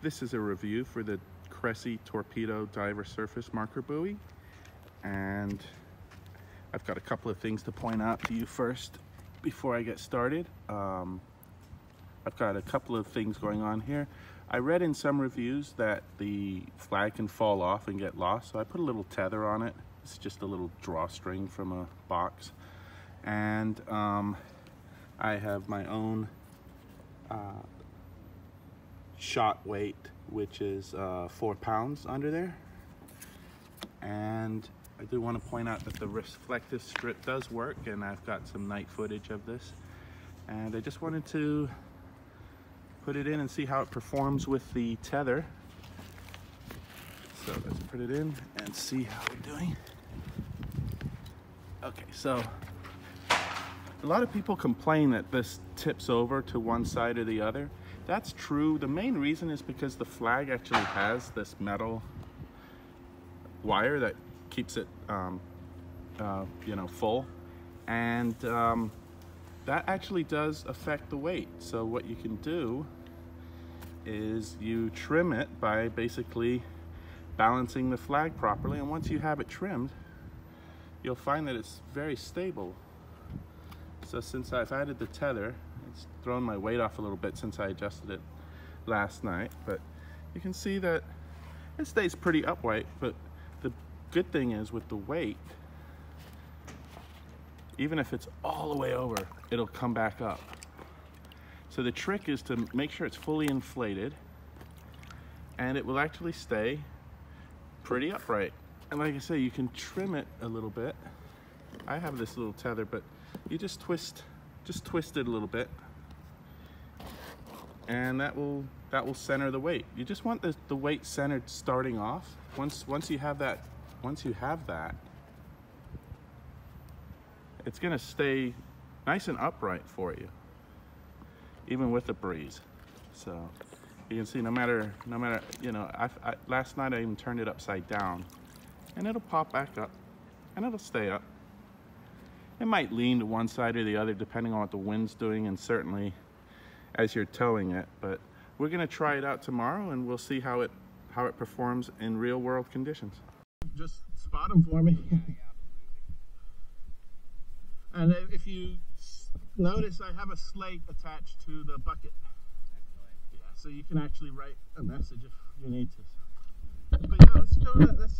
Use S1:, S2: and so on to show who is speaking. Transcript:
S1: This is a review for the Cressi Torpedo Diver Surface Marker Buoy. And I've got a couple of things to point out to you first before I get started. Um, I've got a couple of things going on here. I read in some reviews that the flag can fall off and get lost, so I put a little tether on it. It's just a little drawstring from a box. And um, I have my own shot weight, which is uh, four pounds under there. And I do want to point out that the reflective strip does work and I've got some night footage of this. And I just wanted to put it in and see how it performs with the tether. So let's put it in and see how we're doing. Okay, so a lot of people complain that this tips over to one side or the other. That's true. The main reason is because the flag actually has this metal wire that keeps it, um, uh, you know, full. And um, that actually does affect the weight. So what you can do is you trim it by basically balancing the flag properly. And once you have it trimmed, you'll find that it's very stable. So since I've added the tether, it's thrown my weight off a little bit since I adjusted it last night, but you can see that it stays pretty upright, but the good thing is with the weight, even if it's all the way over, it'll come back up. So the trick is to make sure it's fully inflated and it will actually stay pretty upright. And like I say, you can trim it a little bit. I have this little tether, but you just twist, just twist it a little bit and that will that will center the weight. You just want the, the weight centered starting off. Once once you have that once you have that, it's gonna stay nice and upright for you, even with the breeze. So you can see no matter no matter you know I, I, last night I even turned it upside down, and it'll pop back up, and it'll stay up. It might lean to one side or the other depending on what the wind's doing, and certainly as you're towing it. But we're gonna try it out tomorrow and we'll see how it how it performs in real world conditions. Just spot them for me. and if you notice, I have a slate attached to the bucket. Yeah, so you can actually write a message if you need to. But yeah, let's go. Let's